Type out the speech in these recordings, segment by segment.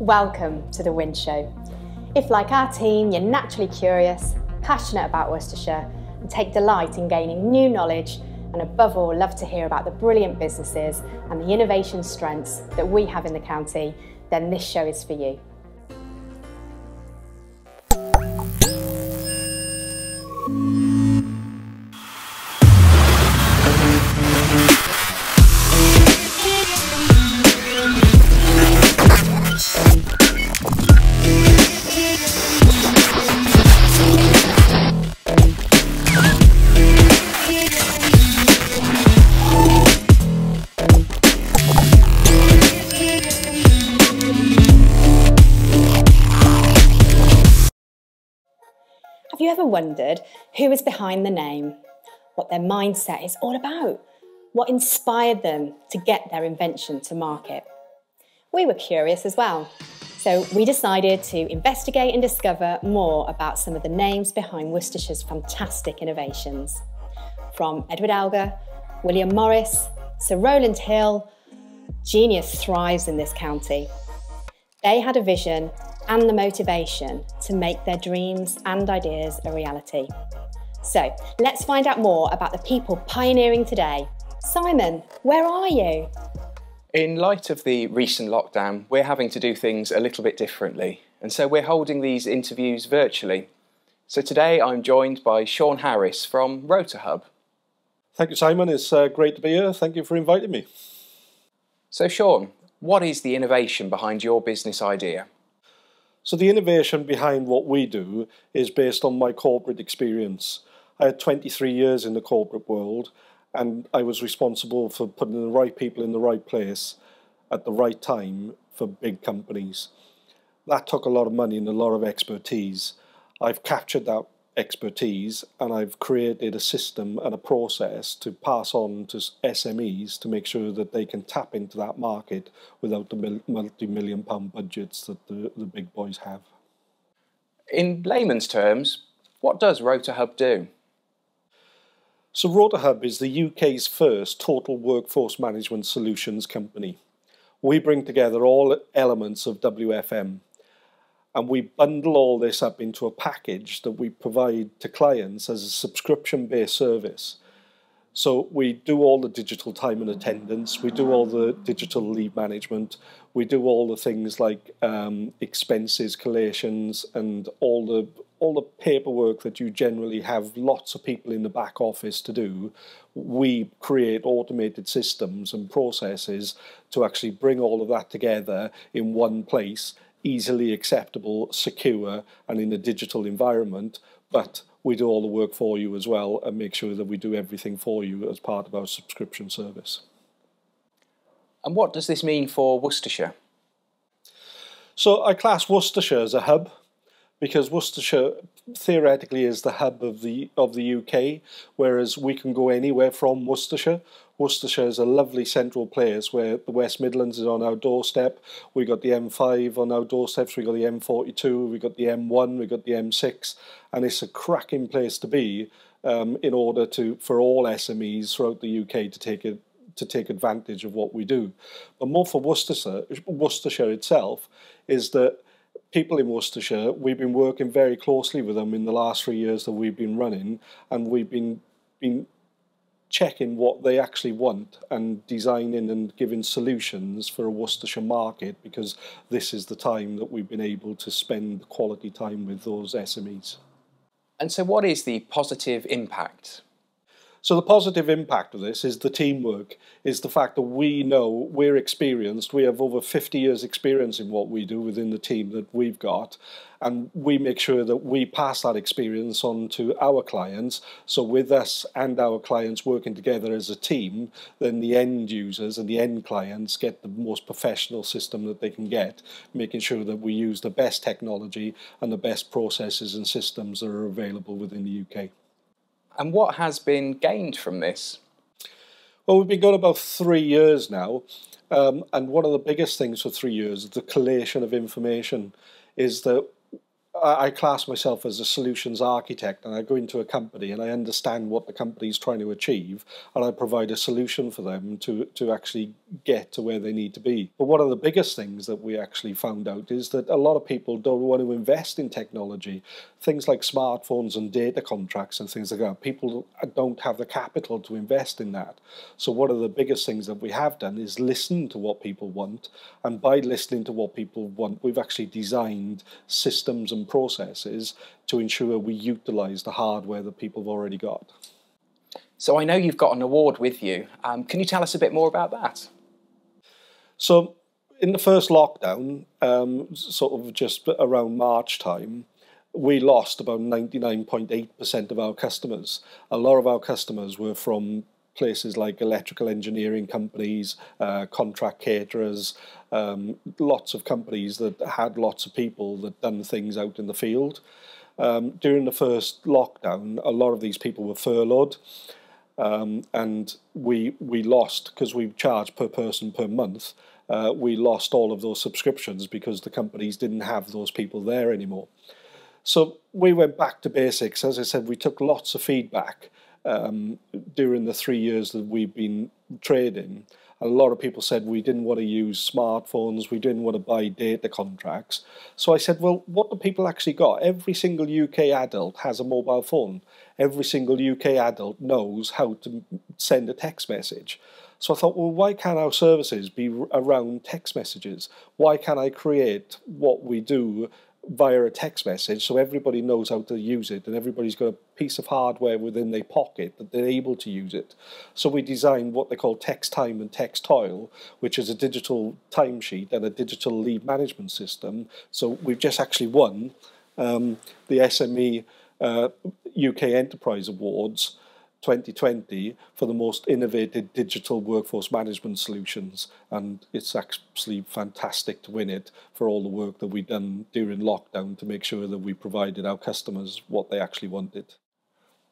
Welcome to the WINN Show. If, like our team, you're naturally curious, passionate about Worcestershire, and take delight in gaining new knowledge, and above all, love to hear about the brilliant businesses and the innovation strengths that we have in the county, then this show is for you. Have you ever wondered who is behind the name? What their mindset is all about? What inspired them to get their invention to market? We were curious as well. So we decided to investigate and discover more about some of the names behind Worcestershire's fantastic innovations. From Edward Elgar, William Morris, Sir Rowland Hill, genius thrives in this county. They had a vision and the motivation to make their dreams and ideas a reality. So let's find out more about the people pioneering today. Simon, where are you? In light of the recent lockdown, we're having to do things a little bit differently, and so we're holding these interviews virtually. So today I'm joined by Sean Harris from RotaHub. Thank you, Simon. It's uh, great to be here. Thank you for inviting me. So, Sean, what is the innovation behind your business idea? So, the innovation behind what we do is based on my corporate experience. I had 23 years in the corporate world, and I was responsible for putting the right people in the right place at the right time for big companies. That took a lot of money and a lot of expertise. I've captured that expertise and I've created a system and a process to pass on to SMEs to make sure that they can tap into that market without the multi million pound budgets that the, the big boys have. In layman's terms, what does RotaHub do? So, RotaHub is the UK's first total workforce management solutions company. We bring together all elements of WFM and we bundle all this up into a package that we provide to clients as a subscription based service. So we do all the digital time and attendance, we do all the digital leave management, we do all the things like um, expenses collations and all the all the paperwork that you generally have lots of people in the back office to do. We create automated systems and processes to actually bring all of that together in one place easily acceptable, secure, and in a digital environment, but we do all the work for you as well and make sure that we do everything for you as part of our subscription service. And what does this mean for Worcestershire? So I class Worcestershire as a hub because Worcestershire theoretically is the hub of the of the UK, whereas we can go anywhere from Worcestershire. Worcestershire is a lovely central place where the West Midlands is on our doorstep. We got the M5 on our doorsteps. We got the M42. We got the M1. We got the M6, and it's a cracking place to be um, in order to for all SMEs throughout the UK to take it to take advantage of what we do. But more for Worcestershire, Worcestershire itself is that people in Worcestershire, we've been working very closely with them in the last three years that we've been running, and we've been been checking what they actually want and designing and giving solutions for a Worcestershire market because this is the time that we've been able to spend quality time with those SMEs. And so, what is the positive impact so the positive impact of this is the teamwork, is the fact that we know we're experienced, we have over 50 years experience in what we do within the team that we've got, and we make sure that we pass that experience on to our clients. So with us and our clients working together as a team, then the end users and the end clients get the most professional system that they can get, making sure that we use the best technology and the best processes and systems that are available within the UK. And what has been gained from this? Well, we've been going about three years now, um, and one of the biggest things for three years is the collation of information. Is that I class myself as a solutions architect, and I go into a company and I understand what the company is trying to achieve, and I provide a solution for them to, to actually get to where they need to be. But one of the biggest things that we actually found out is that a lot of people don't want to invest in technology. Things like smartphones and data contracts and things like that, people don't have the capital to invest in that. So, one of the biggest things that we have done is listen to what people want, and by listening to what people want, we've actually designed systems and processes to ensure we utilize the hardware that people have already got. So I know you've got an award with you. Um, can you tell us a bit more about that? So in the first lockdown, um, sort of just around March time, we lost about 99.8% of our customers. A lot of our customers were from places like electrical engineering companies, uh, contract caterers, um, lots of companies that had lots of people that done things out in the field. Um, during the first lockdown, a lot of these people were furloughed. Um, and we we lost because we charge per person per month. Uh, we lost all of those subscriptions because the companies didn't have those people there anymore. So we went back to basics. As I said, we took lots of feedback um, during the three years that we've been trading. A lot of people said we didn't want to use smartphones, we didn't want to buy data contracts. So I said, well, what do people actually got? Every single UK adult has a mobile phone. Every single UK adult knows how to send a text message. So I thought, well, why can't our services be around text messages? Why can't I create what we do via a text message so everybody knows how to use it and everybody's got a piece of hardware within their pocket that they're able to use it. So we designed what they call text time and text toil, which is a digital timesheet and a digital lead management system. So we've just actually won um, the SME uh, UK Enterprise Awards 2020 for the most innovative digital workforce management solutions. And it's actually fantastic to win it for all the work that we've done during lockdown to make sure that we provided our customers what they actually wanted.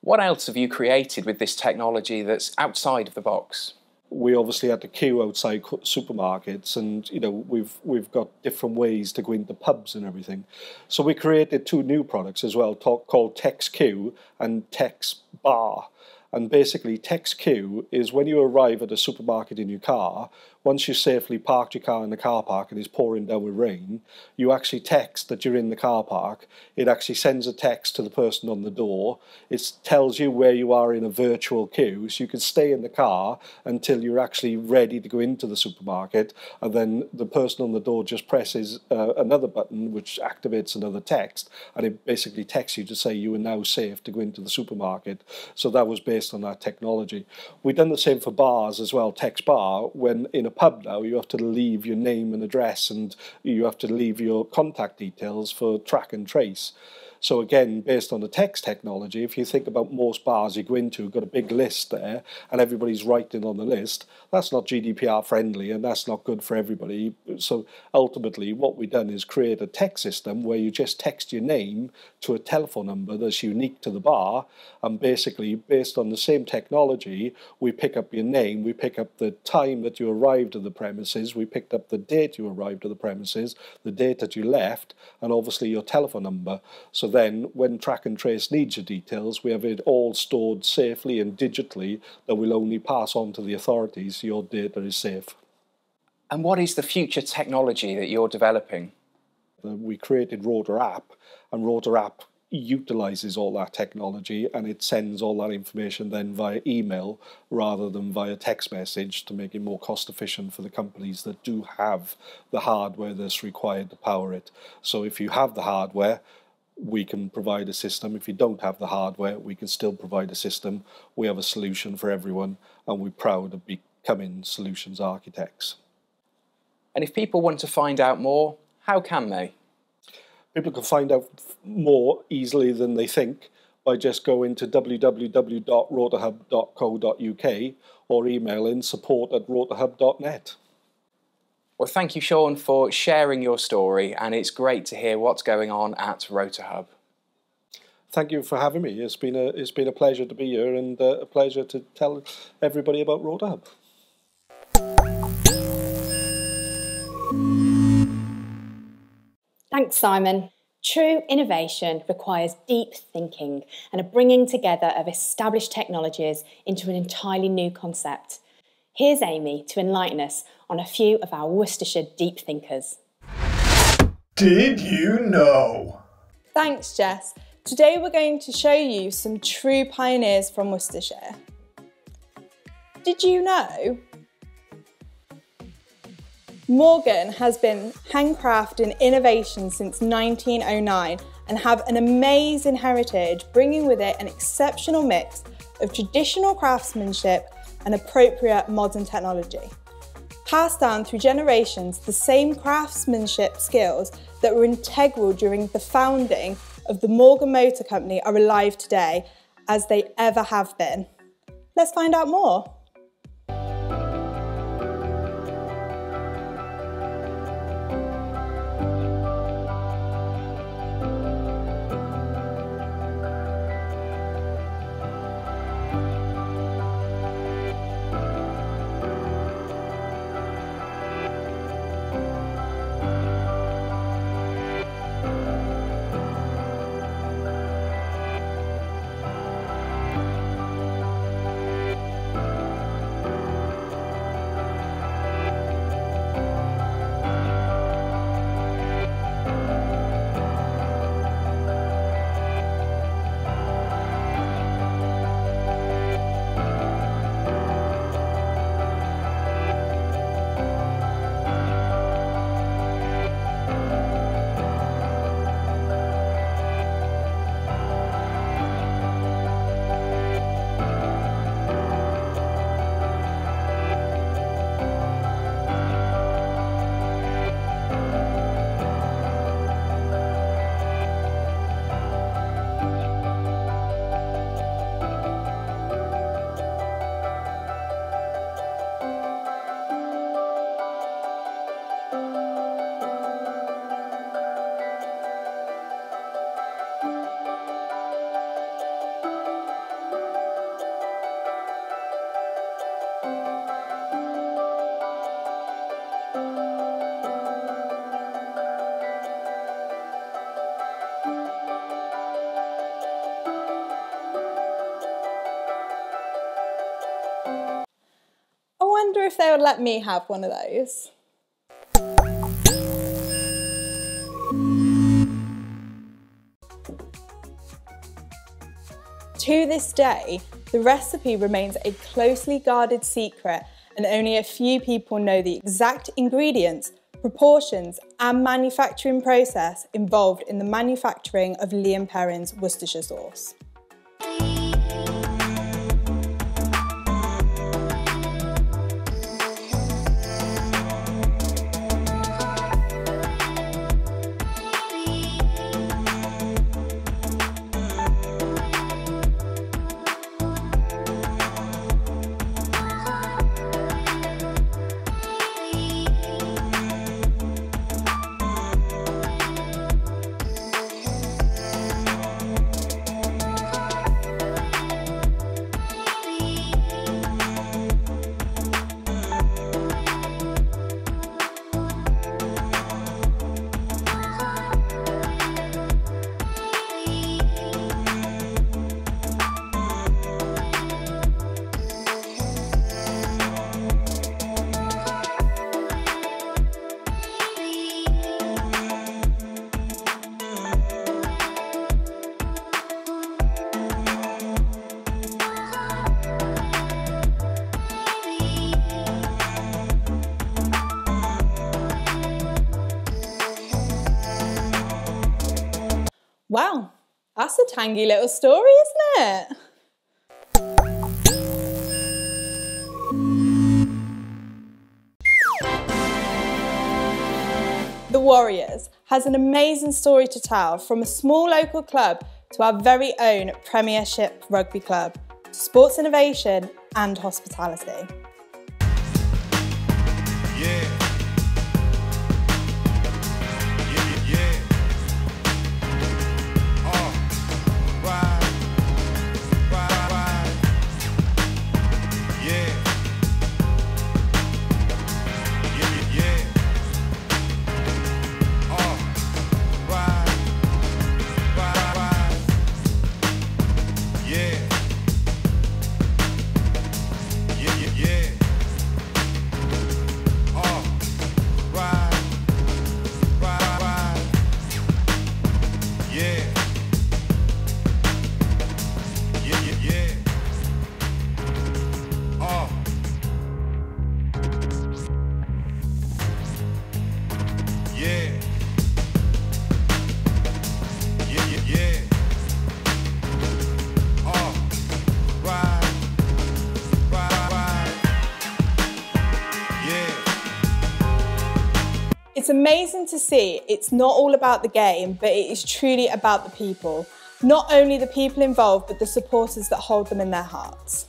What else have you created with this technology that's outside of the box? we obviously had to queue outside supermarkets, and you know we've we've got different ways to go into pubs and everything. So we created two new products as well, talk, called Text Queue and Text Bar. And basically, text queue is when you arrive at a supermarket in your car, once you safely parked your car in the car park and it's pouring down with rain, you actually text that you're in the car park. It actually sends a text to the person on the door. It tells you where you are in a virtual queue, so you can stay in the car until you're actually ready to go into the supermarket. And then the person on the door just presses uh, another button which activates another text, and it basically texts you to say you are now safe to go into the supermarket. So that was based on that technology. We've done the same for bars as well, text bar, when in a pub now, you have to leave your name and address and you have to leave your contact details for track and trace. So again, based on the text technology, if you think about most bars you go into, got a big list there, and everybody's writing on the list, that's not GDPR friendly, and that's not good for everybody. So ultimately, what we've done is create a text system where you just text your name to a telephone number that's unique to the bar, and basically, based on the same technology, we pick up your name, we pick up the time that you arrived at the premises, we picked up the date you arrived at the premises, the date that you left, and obviously your telephone number. So then when track and trace needs your details, we have it all stored safely and digitally that we'll only pass on to the authorities your data is safe. And what is the future technology that you're developing? Uh, we created Rota App, and Rota App utilizes all that technology and it sends all that information then via email rather than via text message to make it more cost efficient for the companies that do have the hardware that's required to power it. So if you have the hardware, we can provide a system. If you don't have the hardware, we can still provide a system. We have a solution for everyone, and we're proud of becoming solutions architects. And if people want to find out more, how can they? People can find out more easily than they think by just going to www.rotahub.co.uk or email in support at rotahub.net. Well, thank you, Sean, for sharing your story, and it's great to hear what's going on at RotaHub. Thank you for having me. It's been a it's been a pleasure to be here and uh, a pleasure to tell everybody about RotaHub. Thanks, Simon. True innovation requires deep thinking and a bringing together of established technologies into an entirely new concept. Here's Amy to enlighten us on a few of our Worcestershire deep thinkers. Did you know? Thanks, Jess. Today we're going to show you some true pioneers from Worcestershire. Did you know Morgan has been handcrafting innovation since 1909 and have an amazing heritage, bringing with it an exceptional mix of traditional craftsmanship and appropriate modern technology. Passed down through generations, the same craftsmanship skills that were integral during the founding of the Morgan Motor Company are alive today as they ever have been. Let's find out more. Wonder if they would let me have one of those. To this day, the recipe remains a closely guarded secret and only a few people know the exact ingredients, proportions and manufacturing process involved in the manufacturing of Lea & Perrins Worcestershire sauce. Wow, that's a tangy little story, isn't it? The Warriors has an amazing story to tell from a small local club to our very own Premiership Rugby Club, sports innovation and hospitality. Amazing to see it's not all about the game, but it is truly about the people. Not only the people involved, but the supporters that hold them in their hearts.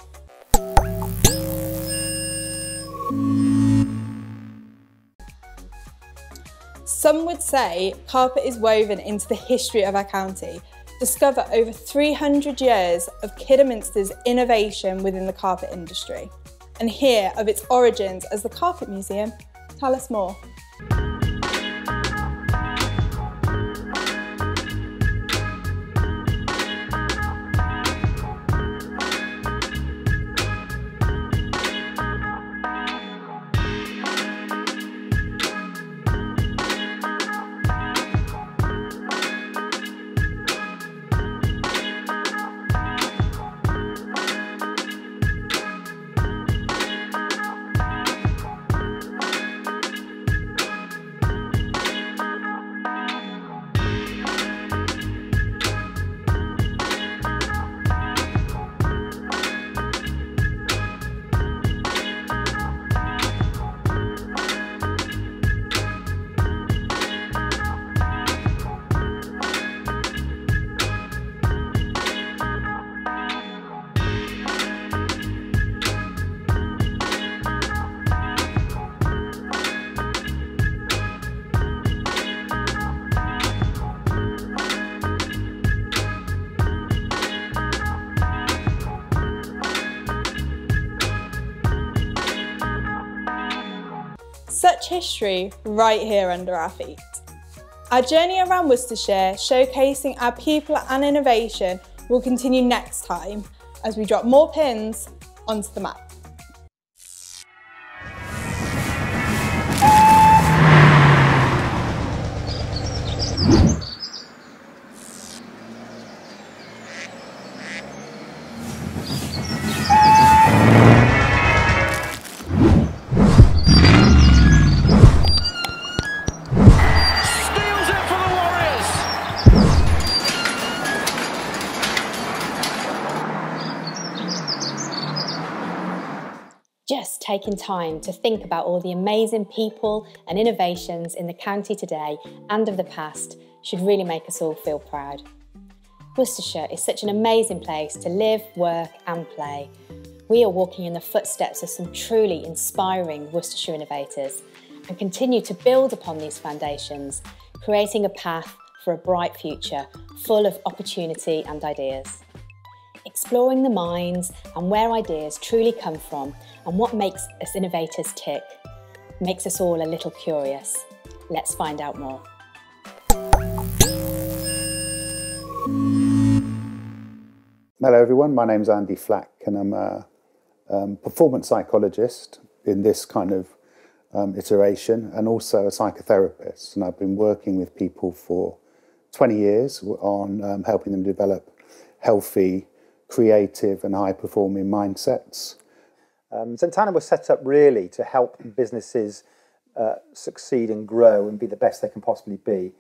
Some would say carpet is woven into the history of our county. Discover over 300 years of Kidderminster's innovation within the carpet industry and hear of its origins as the Carpet Museum. Tell us more. History right here under our feet. Our journey around Worcestershire, showcasing our people and innovation, will continue next time as we drop more pins onto the map. Taking time to think about all the amazing people and innovations in the county today and of the past should really make us all feel proud. Worcestershire is such an amazing place to live, work, and play. We are walking in the footsteps of some truly inspiring Worcestershire innovators and continue to build upon these foundations, creating a path for a bright future full of opportunity and ideas. Exploring the minds and where ideas truly come from and what makes us innovators tick makes us all a little curious. Let's find out more. Hello, everyone. My name's Andy Flack, and I'm a um, performance psychologist in this kind of um, iteration, and also a psychotherapist. And I've been working with people for 20 years on um, helping them develop healthy, creative, and high performing mindsets. Um, Zentano was set up really to help businesses uh, succeed and grow and be the best they can possibly be.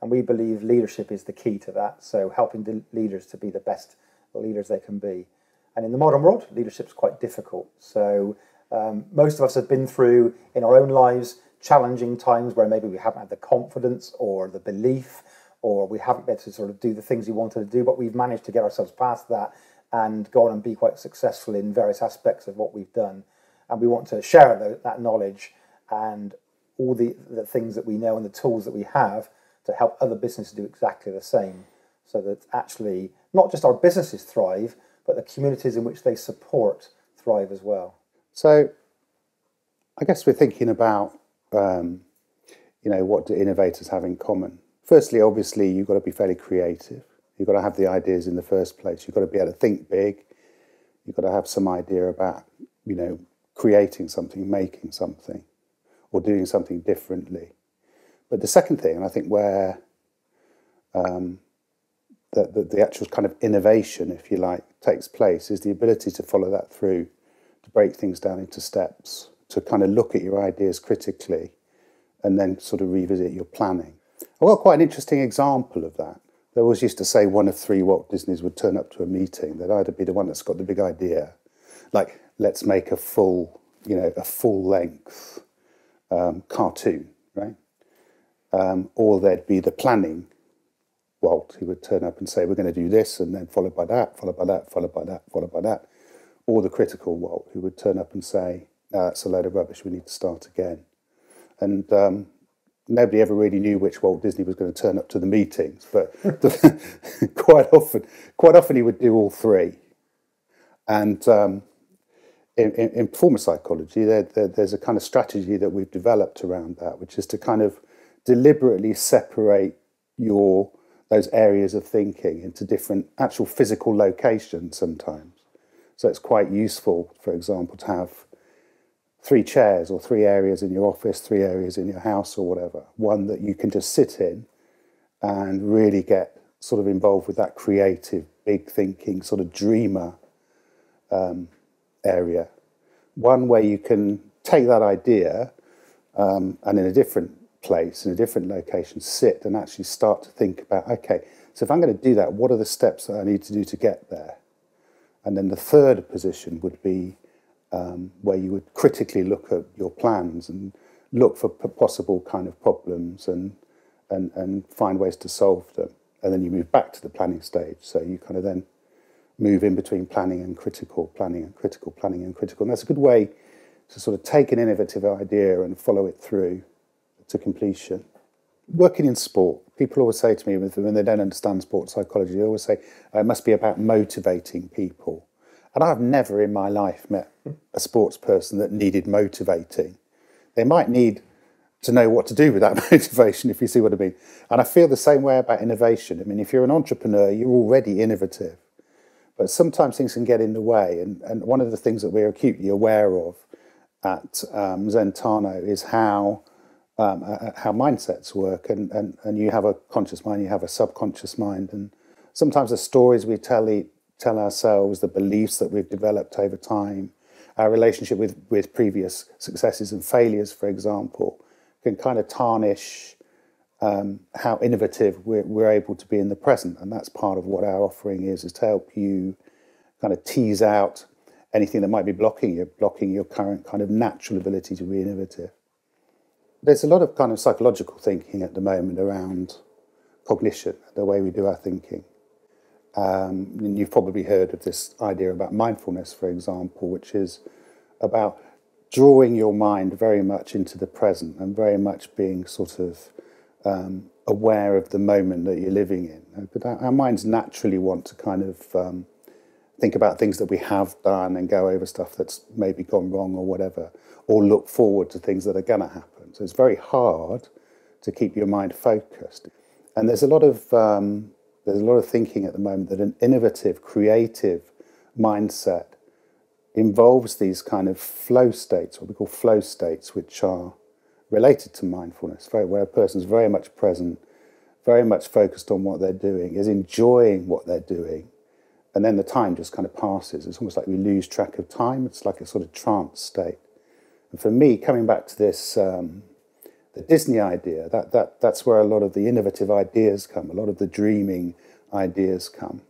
And we believe leadership is the key to that. So helping the leaders to be the best leaders they can be. And in the modern world, leadership is quite difficult. So um, most of us have been through in our own lives challenging times where maybe we haven't had the confidence or the belief or we haven't been able to sort of do the things we wanted to do, but we've managed to get ourselves past that and go on and be quite successful in various aspects of what we've done. And we want to share that knowledge and all the, the things that we know and the tools that we have to help other businesses do exactly the same so that actually not just our businesses thrive, but the communities in which they support thrive as well. So, I guess we're thinking about, um, you know, what do innovators have in common? Firstly, obviously, you've got to be fairly creative. You've got to have the ideas in the first place. You've got to be able to think big. You've got to have some idea about, you know, creating something, making something, or doing something differently. But the second thing, and I think where um, the, the, the actual kind of innovation, if you like, takes place, is the ability to follow that through, to break things down into steps, to kind of look at your ideas critically, and then sort of revisit your planning. I've got quite an interesting example of that. They always used to say one of three Walt Disneys would turn up to a meeting. They'd either be the one that's got the big idea, like let's make a full, you know, a full length um, cartoon, right? um, or there'd be the planning Walt who would turn up and say, We're going to do this, and then followed by that, followed by that, followed by that, followed by that. Or the critical Walt who would turn up and say, no, That's a load of rubbish, we need to start again. And um, nobody ever really knew which Walt Disney was going to turn up to the meetings, but quite often, quite often he would do all three. And um, in, in, in, performance psychology, there, there, there's a kind of strategy that we've developed around that, which is to kind of deliberately separate your those areas of thinking into different actual physical locations sometimes. So it's quite useful, for example, to have three chairs or three areas in your office, three areas in your house or whatever. One that you can just sit in and really get sort of involved with that creative, big thinking, sort of dreamer um, area. One where you can take that idea um, and in a different place, in a different location, sit and actually start to think about okay, so if I'm going to do that, what are the steps that I need to do to get there? And then the third position would be um, where you would critically look at your plans and look for possible kind of problems and, and, and find ways to solve them. And then you move back to the planning stage. So you kind of then move in between planning and critical, planning and critical, planning and critical. And that's a good way to sort of take an innovative idea and follow it through to completion. Working in sport, people always say to me when they don't understand sport psychology, they always say oh, it must be about motivating people. And I've never in my life met a sports person that needed motivating. They might need to know what to do with that motivation, if you see what I mean. And I feel the same way about innovation. I mean, if you're an entrepreneur, you're already innovative. But sometimes things can get in the way. And, and one of the things that we're acutely aware of at um, Zentano is how um, uh, uh, how mindsets work. And, and, and you have a conscious mind, you have a subconscious mind. And sometimes the stories we tell, tell ourselves, the beliefs that we've developed over time, our relationship with, with previous successes and failures, for example, can kind of tarnish um, how innovative we're, we're, able to be in the present. And that's part of what our offering is, is to help you kind of tease out anything that might be blocking you, blocking your current kind of natural ability to be innovative there's a lot of kind of psychological thinking at the moment around cognition, the way we do our thinking. Um, and you've probably heard of this idea about mindfulness, for example, which is about drawing your mind very much into the present and very much being sort of um, aware of the moment that you're living in. But our, our minds naturally want to kind of um, think about things that we have done and go over stuff that's maybe gone wrong or whatever, or look forward to things that are going to happen. So it's very hard to keep your mind focused. And there's a lot of um, there's a lot of thinking at the moment that an innovative, creative mindset involves these kind of flow states, what we call flow states, which are related to mindfulness, where a person's very much present, very much focused on what they're doing, is enjoying what they're doing, and then the time just kind of passes. It's almost like we lose track of time. It's like a sort of trance state. And for me, coming back to this, um, the Disney idea, that, that, that's where a lot of the innovative ideas come, a lot of the dreaming ideas come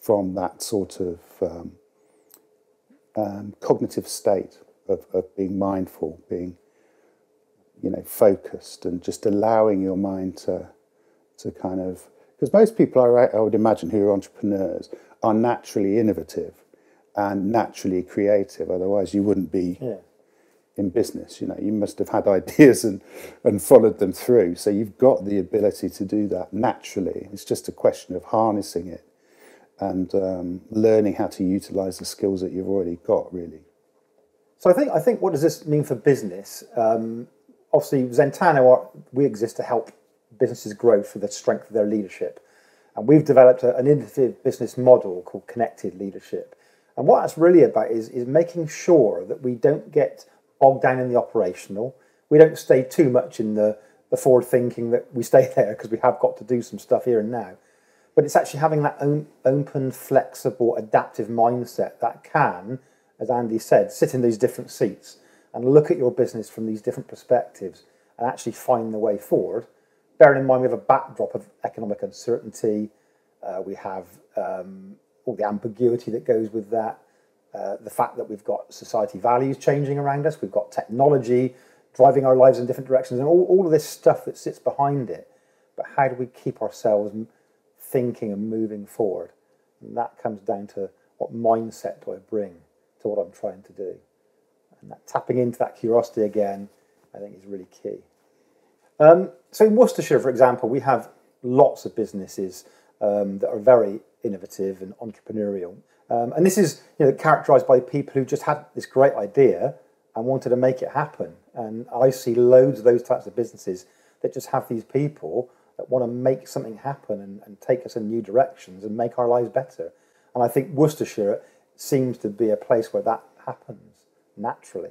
from that sort of um, um, cognitive state of, of being mindful, being you know, focused and just allowing your mind to, to kind of, because most people I, I would imagine who are entrepreneurs are naturally innovative and naturally creative. Otherwise, you wouldn't be yeah in business. You know, you must have had ideas and, and followed them through. So you've got the ability to do that naturally. It's just a question of harnessing it and um, learning how to utilize the skills that you've already got, really. So I think I think what does this mean for business? Um, obviously, Zentano, are, we exist to help businesses grow through the strength of their leadership. And we've developed a, an innovative business model called connected leadership. And what that's really about is, is making sure that we don't get bogged down in the operational. We don't stay too much in the, the forward thinking that we stay there because we have got to do some stuff here and now. But it's actually having that open, flexible, adaptive mindset that can, as Andy said, sit in these different seats and look at your business from these different perspectives and actually find the way forward. Bearing in mind we have a backdrop of economic uncertainty, uh, we have um, all the ambiguity that goes with that, uh, the fact that we've got society values changing around us, we've got technology driving our lives in different directions, and all, all of this stuff that sits behind it. But how do we keep ourselves thinking and moving forward? And that comes down to what mindset do I bring to what I'm trying to do? And that tapping into that curiosity again, I think is really key. Um, so in Worcestershire, for example, we have lots of businesses um, that are very innovative and entrepreneurial. Um, and this is you know, characterized by people who just had this great idea and wanted to make it happen. And I see loads of those types of businesses that just have these people that want to make something happen and, and take us in new directions and make our lives better. And I think Worcestershire seems to be a place where that happens naturally.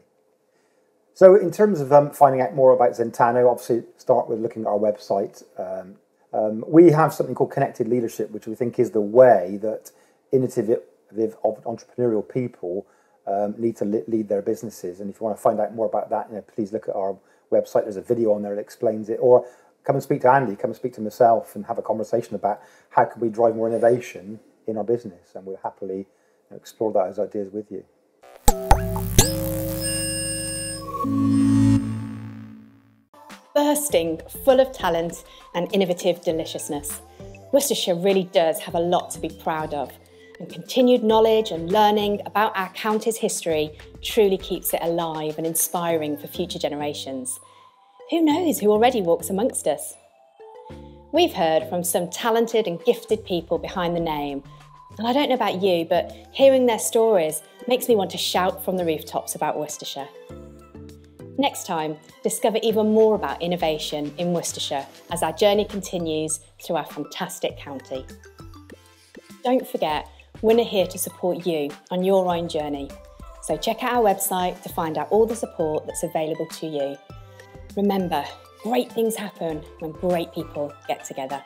So, in terms of um, finding out more about Zentano, obviously start with looking at our website. Um, um, we have something called Connected Leadership, which we think is the way that innovative entrepreneurial people um, need to lead their businesses. And if you want to find out more about that, you know, please look at our website. There's a video on there that explains it. Or come and speak to Andy, come and speak to myself, and have a conversation about how can we drive more innovation in our business. And we'll happily explore those ideas with you. Bursting, full of talent and innovative deliciousness. Worcestershire really does have a lot to be proud of, and continued knowledge and learning about our county's history truly keeps it alive and inspiring for future generations. Who knows who already walks amongst us? We've heard from some talented and gifted people behind the name, and I don't know about you, but hearing their stories makes me want to shout from the rooftops about Worcestershire. Next time, discover even more about innovation in Worcestershire as our journey continues through our fantastic county. Don't forget, we're here to support you on your own journey. So check out our website to find out all the support that's available to you. Remember, great things happen when great people get together.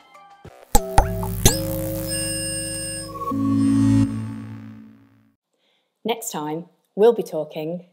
Next time, we'll be talking